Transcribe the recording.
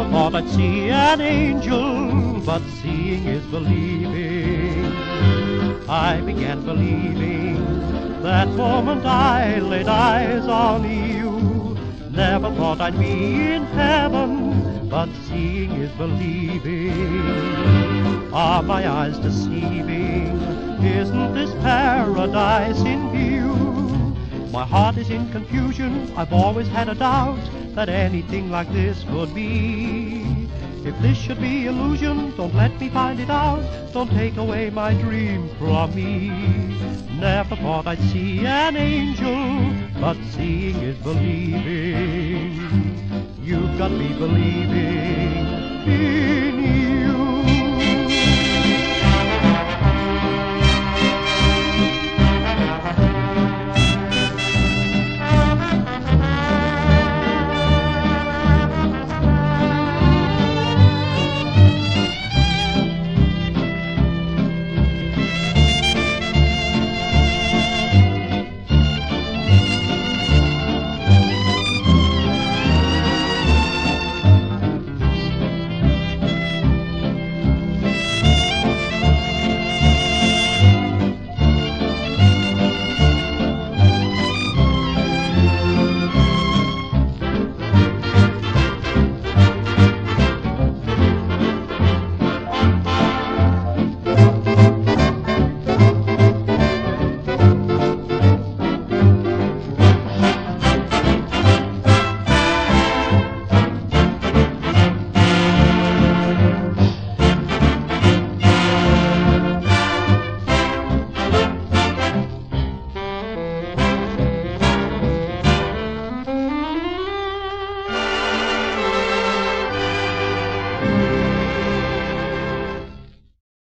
I'd see an angel, but seeing is believing. I began believing that moment I laid eyes on you. Never thought I'd be in heaven, but seeing is believing. Are my eyes deceiving? Isn't this paradise in view? My heart is in confusion. I've always had a doubt that anything like this could be. If this should be illusion, don't let me find it out. Don't take away my dream from me. Never thought I'd see an angel, but seeing is believing. You've got me believing in